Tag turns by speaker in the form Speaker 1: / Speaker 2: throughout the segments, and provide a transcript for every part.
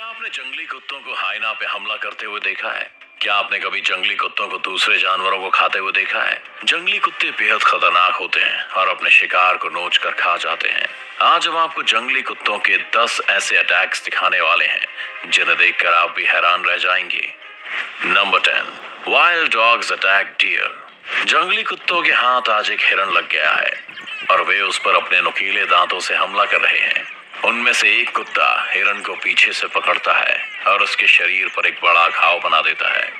Speaker 1: क्या आपने जंगली कुत्तों को हाइना पे हमला करते हुए देखा है? क्या आपने कभी जंगली कुत्तों को दूसरे जानवरों को खाते हुए देखा है? जंगली कुत्ते बेहद खतरनाक होते हैं और अपने शिकार को नोच कर खा जाते हैं। आज हम आपको जंगली कुत्तों के 10 ऐसे अटैक्स दिखाने वाले हैं, जिन्हें देखकर आप भी हैरान रह जाएँगे। Number ten wild dogs attack deer जंगली कुत्तों के हाथ आज एक हिरन लग गया है और वे उस पर अपने नुकीले दांतों से हमला कर रहे हैं। उनमें से एक कुत्ता हिरण को पीछे से पकड़ता है और उसके शरीर पर एक बड़ा घाव बना देता है।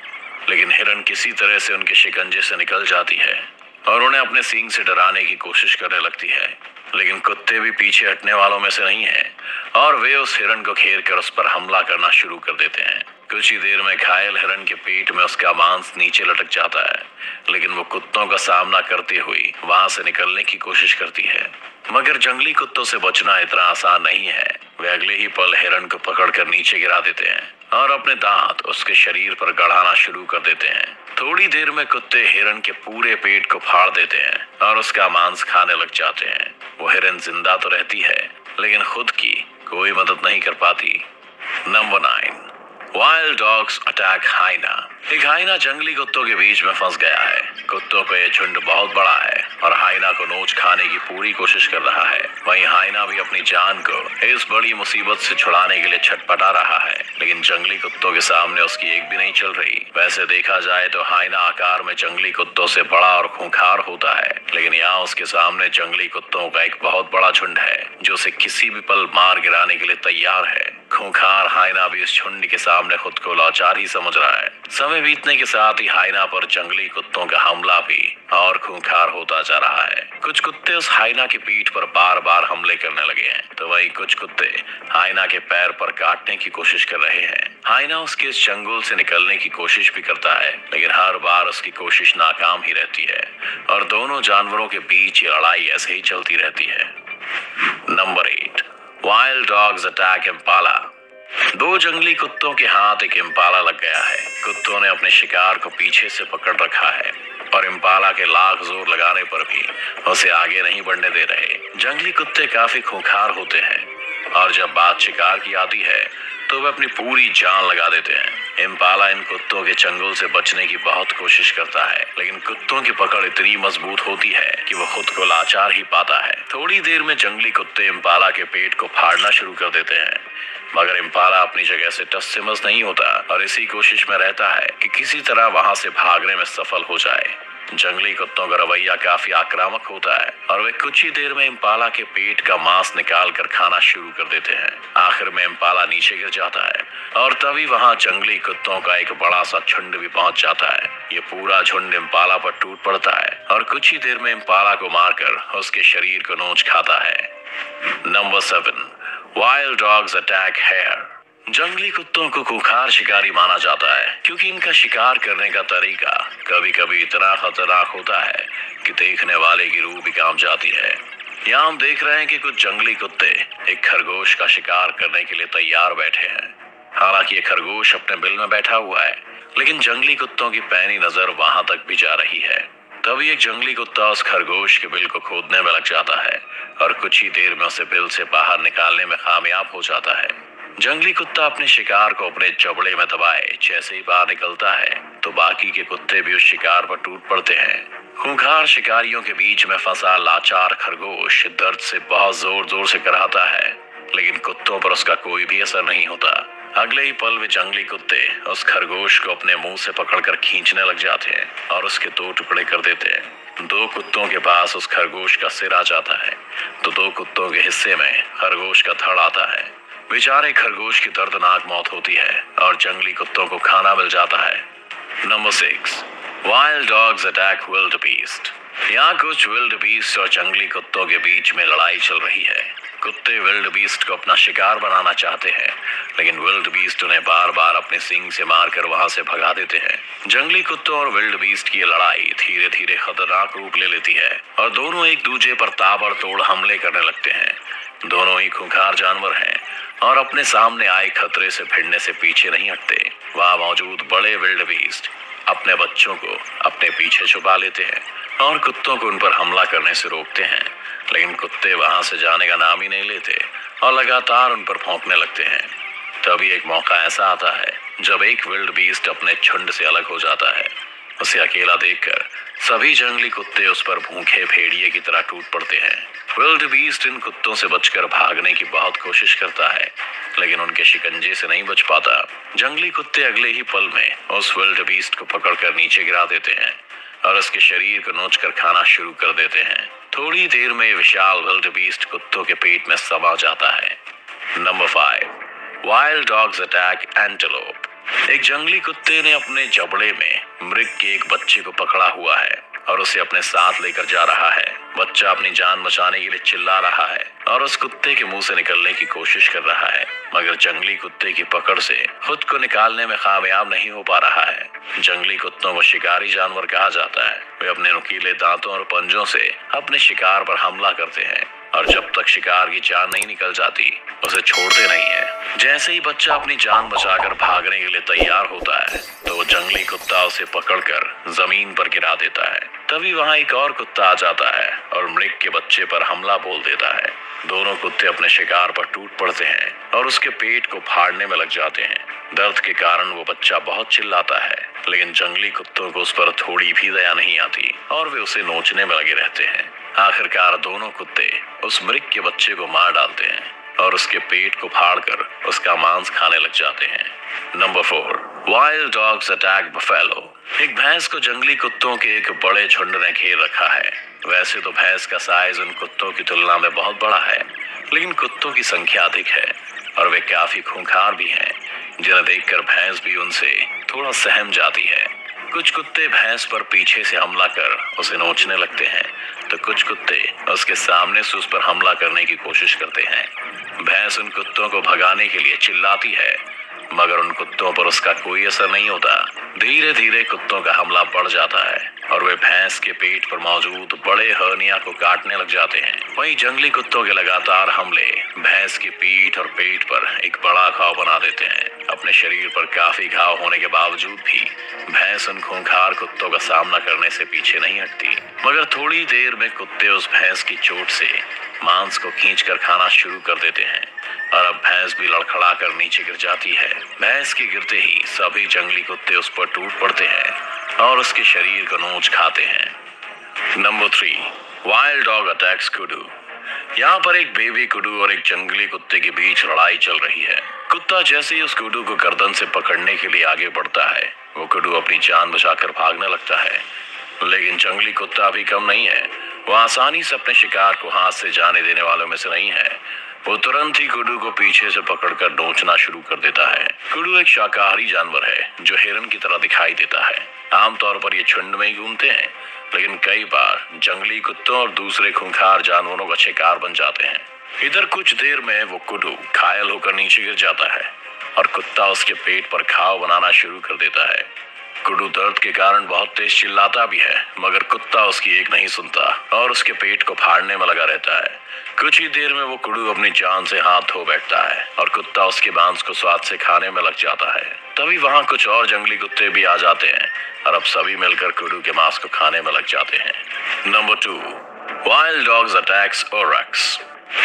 Speaker 1: लेकिन हिरण किसी तरह से उनके शिकंजे से निकल जाती है और उन्हें अपने सींग से डराने की कोशिश करने लगती है। लेकिन कुत्ते भी पीछे हटने वालों में से नहीं है और वे उस हिरण को घेर कर उस पर हमला करना शुरू कर देते हैं। कुछ ही देर में घायल हिरण के पेट में उसका मांस नीचे लटक जाता है, लेकिन वो कुत्तों का सामना करती हुई वहाँ से निकलने की कोशिश करती है। मगर जंगली कुत्तों से बचना इतना आसान नहीं है। वे अगले ही पल हिरण को पकड़कर नीचे गिरा देते हैं और अपने दांत उसके शरीर पर गढ़ाना शुरू कर देते हैं। थोड़ी देर में कुत्ते हिरन के पूरे पेट को फाड़ देते हैं और उसका मांस खाने लग जाते हैं। वो हिरन ज़िंदा तो रहती है, लेकिन खुद की कोई मदद नहीं कर पाती। Number nine. Wild dogs attack hyena एक हाइना जंगली कुत्तों के बीच में फंस गया है। कुत्तों का ये झुंड बहुत बड़ा है और हाइना को नोच खाने की पूरी कोशिश कर रहा है। वहीं हाइना भी अपनी जान को इस बड़ी मुसीबत से छुड़ाने के लिए छटपटा रहा है। लेकिन जंगली कुत्तों के सामने उसकी एक भी नहीं चल रही। वैसे देखा जाए तो हाइना आकार में जंगली कुत्तों से बड़ा और खूंखार होता है। लेकिन यहाँ उसके सामने जंगली कुत्तों का एक बहुत बड़ा झुंड है, जो उसे किसी भी पल मार गिराने के लिए तैयार है। खूंखार हाइना भी इस झुंड के सामने खुद को लाचार ही समझ रहा है। समय बीतने के साथ ही हाइना पर जंगली कुत्तों का हमला भी और खूंखार होता जा रहा है। कुछ कुत्ते उस हाइना की पीठ पर बार बार हमले करने लगे हैं। तो वही कुछ कुत्ते हाइना के पैर पर काटने की कोशिश कर रहे हैं। हाइना उसके इस चंगुल से निकलने की कोशिश भी करता है, लेकिन हर बार उसकी कोशिश नाकाम ही रहती है और दोनों जानवरों के बीच ये लड़ाई ऐसे ही चलती रहती है। Number eight. Wild dogs attack impala दो जंगली कुत्तों के हाथ एक इम्पाला लग गया है। कुत्तों ने अपने शिकार को पीछे से पकड़ रखा है और इम्पाला के लाख ज़ोर लगाने पर भी उसे आगे नहीं बढ़ने दे रहे। जंगली कुत्ते काफ़ी खूंखार होते हैं और जब बात शिकार की आती है तो वे अपनी पूरी जान लगा देते हैं। इम्पाला इन कुत्तों के चंगुल से बचने की बहुत कोशिश करता है, लेकिन कुत्तों की पकड़ इतनी मज़बूत होती है कि वो खुद को लाचार ही पाता है। थोड़ी देर में जंगली कुत्ते इम्पाला के पेट को फाड़ना शुरू कर देते हैं। मगर इम्पाला अपनी जगह से टस से मस नहीं होता और इसी कोशिश में रहता है कि किसी तरह वहाँ से भागने में सफल हो जाए। जंगली कुत्तों का रवैया काफ़ी आक्रामक होता है, और वे कुछ ही देर में इम्पाला के पेट का मांस निकाल कर खाना शुरू कर देते हैं। आखिर में इम्पाला नीचे गिर जाता है, और तभी वहाँ जंगली कुत्तों का एक बड़ा सा झुंड भी पहुँच जाता है। ये पूरा झुंड इम्पाला पर टूट पड़ता है, और कुछ ही देर में इम्पाला को मारकर उसके शरीर को नोच खाता है। Number seven wild dogs attack hare जंगली कुत्तों को खुखार शिकारी माना जाता है, क्योंकि इनका शिकार करने का तरीका कभी कभी इतना खतरनाक होता है कि देखने वाले की रूह भी काम जाती है। यहाँ हम देख रहे हैं कि कुछ जंगली कुत्ते एक खरगोश का शिकार करने के लिए तैयार बैठे हैं। हालाँकि ये खरगोश अपने बिल में बैठा हुआ है, लेकिन जंगली कुत्तों की पैनी नज़र वहाँ तक भी जा रही है। तभी एक जंगली कुत्ता उस खरगोश के बिल को खोदने में लग जाता है और कुछ ही देर में उसे बिल से बाहर निकालने में कामयाब हो जाता है। जंगली कुत्ता अपने शिकार को अपने चबड़े में दबाए। जैसे ही बाहर निकलता है तो बाकी के कुत्ते भी उस शिकार पर टूट पड़ते हैं। खूंखार शिकारियों के बीच में फंसा लाचार खरगोश दर्द से बहुत ज़ोर ज़ोर से कराता है, लेकिन कुत्तों पर उसका कोई भी असर नहीं होता। अगले ही पल वे जंगली कुत्ते उस खरगोश को अपने मुँह से पकड़कर खींचने लग जाते हैं और उसके दो टुकड़े कर देते हैं। दो कुत्तों के पास उस खरगोश का सिर आ जाता है तो दो कुत्तों के हिस्से में खरगोश का थड़ आता है। बेचारे खरगोश की दर्दनाक मौत होती है और जंगली कुत्तों को खाना मिल जाता है। Number six wild dogs attack wildebeest यहाँ कुछ विल्ड बीस्ट और जंगली कुत्तों के बीच में लड़ाई चल रही है। कुत्ते विल्ड बीस्ट को अपना शिकार बनाना चाहते हैं, लेकिन विल्ड बीस्ट उन्हें बार बार अपने सिंग से मारकर वहाँ से भगा देते हैं। जंगली कुत्तों और विल्ड बीस्ट की लड़ाई धीरे धीरे खतरनाक रूप ले लेती है और दोनों एक दूसरे पर ताबड़तोड़ हमले करने लगते हैं। दोनों ही खूंखार जानवर हैं। और अपने सामने आए खतरे से भिड़ने से पीछे नहीं हटते। वहाँ मौजूद बड़े विल्ड बीस्ट अपने बच्चों को अपने पीछे छुपा लेते हैं और कुत्तों को उन पर हमला करने से रोकते हैं। लेकिन कुत्ते वहाँ से जाने का नाम ही नहीं लेते और लगातार उन पर भौंकने लगते हैं। तभी एक मौका ऐसा आता है जब एक विल्ड बीस्ट अपने झुंड से अलग हो जाता है। उसे अकेला देखकर, सभी जंगली कुत्ते उस पर भूखे भेड़िए की तरह टूट पड़ते हैं। विल्ड बीस्ट इन कुत्तों से बचकर भागने की बहुत कोशिश करता है, लेकिन उनके शिकंजे से नहीं बच पाता। जंगली कुत्ते अगले ही पल में उस विल्ड बीस्ट को पकड़कर नीचे गिरा देते हैं और उसके शरीर को नोच कर खाना शुरू कर देते हैं। थोड़ी देर में विशाल विल्ड बीस्ट कुत्तों के पेट में समा जाता है। Number five wild dogs attack antelope एक जंगली कुत्ते ने अपने जबड़े में मृग के एक बच्चे को पकड़ा हुआ है और उसे अपने साथ लेकर जा रहा है। बच्चा अपनी जान बचाने के लिए चिल्ला रहा है और उस कुत्ते के मुँह से निकलने की कोशिश कर रहा है। मगर जंगली कुत्ते की पकड़ से खुद को निकालने में कामयाब नहीं हो पा रहा है। जंगली कुत्तों को शिकारी जानवर कहा जाता है। वे अपने नुकीले दांतों और पंजों से अपने शिकार पर हमला करते हैं। और जब तक शिकार की जान नहीं निकल जाती, उसे छोड़ते नहीं है। जैसे ही बच्चा अपनी जान बचाकर भागने के लिए तैयार होता है तो वो जंगली कुत्ता उसे पकड़कर ज़मीन पर गिरा देता है। तभी वहाँ एक और कुत्ता आ जाता है और मृग के बच्चे पर हमला बोल देता है। दोनों कुत्ते अपने शिकार पर टूट पड़ते हैं और उसके पेट को फाड़ने में लग जाते हैं। दर्द के कारण वो बच्चा बहुत चिल्लाता है, लेकिन जंगली कुत्तों को उस पर थोड़ी भी दया नहीं आती और वे उसे नोचने में लगे रहते हैं। आखिरकार दोनों कुत्ते उस मृग के बच्चे को मार डालते हैं और उसके पेट को फाड़कर उसका मांस खाने लग जाते हैं। Number four wild dogs attack buffalo एक भैंस को जंगली कुत्तों के एक बड़े झुंड ने घेर रखा है। वैसे तो भैंस का साइज़ उन कुत्तों की तुलना में बहुत बड़ा है, लेकिन कुत्तों की संख्या अधिक है और वे काफ़ी खूंखार भी हैं, जिन्हें देखकर भैंस भी उनसे थोड़ा सहम जाती है। कुछ कुत्ते भैंस पर पीछे से हमला कर उसे नोचने लगते हैं तो कुछ कुत्ते उसके सामने से उस पर हमला करने की कोशिश करते हैं। भैंस उन कुत्तों को भगाने के लिए चिल्लाती है, मगर उन कुत्तों पर उसका कोई असर नहीं होता। धीरे धीरे कुत्तों का हमला बढ़ जाता है और वे भैंस के पेट पर मौजूद बड़े हर्निया को काटने लग जाते हैं। वहीं जंगली कुत्तों के लगातार हमले भैंस की पीठ और पेट पर एक बड़ा घाव बना देते हैं। अपने शरीर पर काफ़ी घाव होने के बावजूद भी भैंस उन खूंखार कुत्तों का सामना करने से पीछे नहीं हटती। मगर थोड़ी देर में कुत्ते उस भैंस की चोट से मांस को खींचकर खाना शुरू कर देते हैं। और अब भैंस भी लड़खड़ा कर नीचे गिर जाती है। भैंस के गिरते ही सभी जंगली कुत्ते उस पर टूट पड़ते हैं और उसके शरीर को नोच खाते हैं। Number three wild dog attacks kudu यहाँ पर एक बेबी कुडू और एक जंगली कुत्ते के बीच लड़ाई चल रही है। कुत्ता जैसे ही उस कुडू को गर्दन से पकड़ने के लिए आगे बढ़ता है, वो कुडू अपनी जान बचाकर भागने लगता है। लेकिन जंगली कुत्ता भी कम नहीं है। वो आसानी से अपने शिकार को हाथ से जाने देने वालों में से नहीं है। वो तुरंत ही कुडू को पीछे से पकड़कर नोचना शुरू कर देता है। कुडू एक शाकाहारी जानवर है, जो हिरन की तरह दिखाई देता है। आमतौर पर ये झुंड में ही घूमते हैं, लेकिन कई बार जंगली कुत्तों और दूसरे खूंखार जानवरों का शिकार बन जाते हैं। इधर कुछ देर में वो कुडू घायल होकर नीचे गिर जाता है और कुत्ता उसके पेट पर घाव बनाना शुरू कर देता है। कुडू दर्द के कारण बहुत तेज चिल्लाता भी है, मगर कुत्ता उसकी एक नहीं सुनता और उसके पेट को फाड़ने में लगा रहता है। कुछ ही देर में वो कुडू अपनी जान से हाथ धो बैठता है और कुत्ता उसके बाँस को स्वाद से खाने में लग जाता है। तभी वहाँ कुछ और जंगली कुत्ते भी आ जाते हैं और अब सभी मिलकर कुडू के मांस को खाने में लग जाते हैं। Number two wild dogs attacks oryx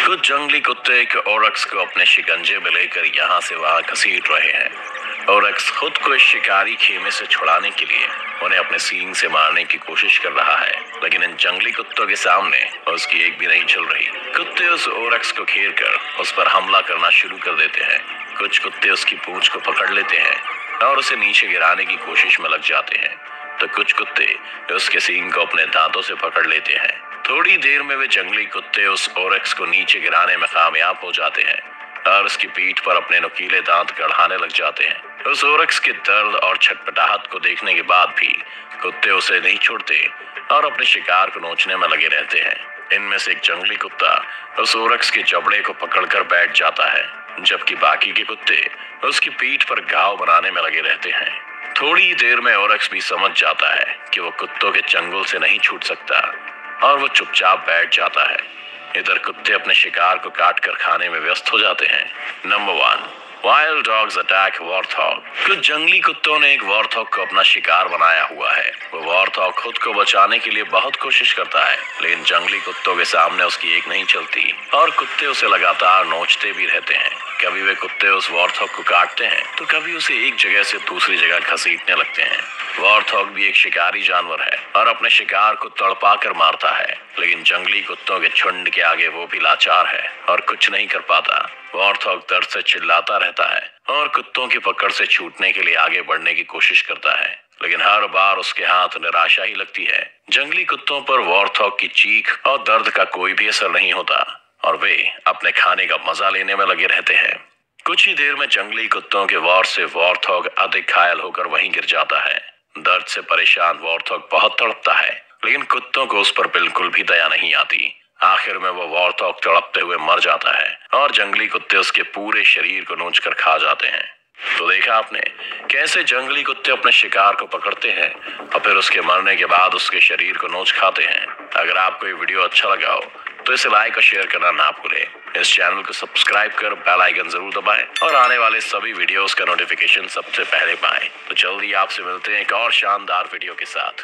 Speaker 1: कुछ जंगली कुत्ते एक ओरक्स को अपने शिकंजे में लेकर यहाँ से वहाँ घसीट रहे हैं। ओरक्स खुद को इस शिकारी खेमे से छुड़ाने के लिए उन्हें अपने सींग से मारने की कोशिश कर रहा है। लेकिन इन जंगली कुत्तों के सामने उसकी एक भी नहीं चल रही। कुत्ते उस ओरक्स को घेर कर उस पर हमला करना शुरू कर देते हैं। कुछ कुत्ते उसकी पूंछ को पकड़ लेते हैं और उसे नीचे गिराने की कोशिश में लग जाते हैं। तो कुछ कुत्ते उसके सींग को अपने दांतों से पकड़ लेते हैं। थोड़ी देर में वे जंगली कुत्ते उस ओरक्स को नीचे गिराने में कामयाब हो जाते हैं। और उसकी पीठ पर अपने नुकीले दांत गढ़ाने लग जाते हैं। उस ओरक्स के दर्द और छटपटाहट को देखने के बाद भी कुत्ते उसे नहीं छोड़ते और अपने शिकार को नोचने में लगे रहते हैं। इनमें से एक जंगली कुत्ता उस ओरक्स के चबड़े को पकड़कर बैठ जाता है, जबकि बाकी के कुत्ते उसकी पीठ पर घाव बनाने में लगे रहते हैं। थोड़ी देर में ओरक्स भी समझ जाता है कि वो कुत्तों के चंगुल से नहीं छूट सकता और वो चुपचाप बैठ जाता है। इधर कुत्ते अपने शिकार को काट कर खाने में व्यस्त हो जाते हैं। Number one wild dogs attack warthog कुछ जंगली कुत्तों ने एक वॉर्थॉक को अपना शिकार बनाया हुआ है। वो वॉर्थॉग खुद को बचाने के लिए बहुत कोशिश करता है, लेकिन जंगली कुत्तों के सामने उसकी एक नहीं चलती, और कुत्ते उसे लगातार नोचते भी रहते हैं। कभी वे कुत्ते उस वॉर्थॉग को काटते हैं तो कभी उसे एक जगह से दूसरी जगह घसीटने लगते हैं। वॉर्थॉग भी एक शिकारी जानवर है और अपने शिकार को तड़पा कर मारता है, लेकिन जंगली कुत्तों के झुंड के आगे वो भी लाचार है और कुछ नहीं कर पाता। वॉर्थॉग दर्द से चिल्लाता रहता है और कुत्तों की पकड़ से छूटने के लिए आगे बढ़ने की कोशिश करता है, लेकिन हर बार उसके हाथ निराशा ही लगती है। जंगली कुत्तों पर वॉर्थॉग की चीख और दर्द का कोई भी असर नहीं होता। और वे अपने खाने का मज़ा लेने में लगे रहते हैं। कुछ ही देर में जंगली कुत्तों के वॉर से वॉर्थॉग अधिक घायल होकर वहीं गिर जाता है। दर्द से परेशान वॉर्थॉग बहुत तड़पता है, लेकिन कुत्तों को उस पर बिल्कुल भी दया नहीं आती। आखिर में वो वॉर्थॉग तड़पते हुए मर जाता है और जंगली कुत्ते उसके पूरे शरीर को नोच कर खा जाते हैं। तो देखा आपने, कैसे जंगली कुत्ते अपने शिकार को पकड़ते हैं और फिर उसके मरने के बाद उसके शरीर को नोच खाते हैं। अगर आपको ये वीडियो अच्छा लगा हो तो इसे लाइक और शेयर करना ना भूले। इस चैनल को सब्सक्राइब कर बेल आइकन ज़रूर दबाएँ और आने वाले सभी वीडियोस का नोटिफिकेशन सबसे पहले पाएँ। तो जल्दी आपसे मिलते हैं एक और शानदार वीडियो के साथ।